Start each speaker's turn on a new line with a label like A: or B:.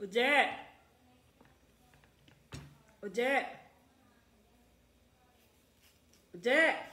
A: Oje. Oje. Oje.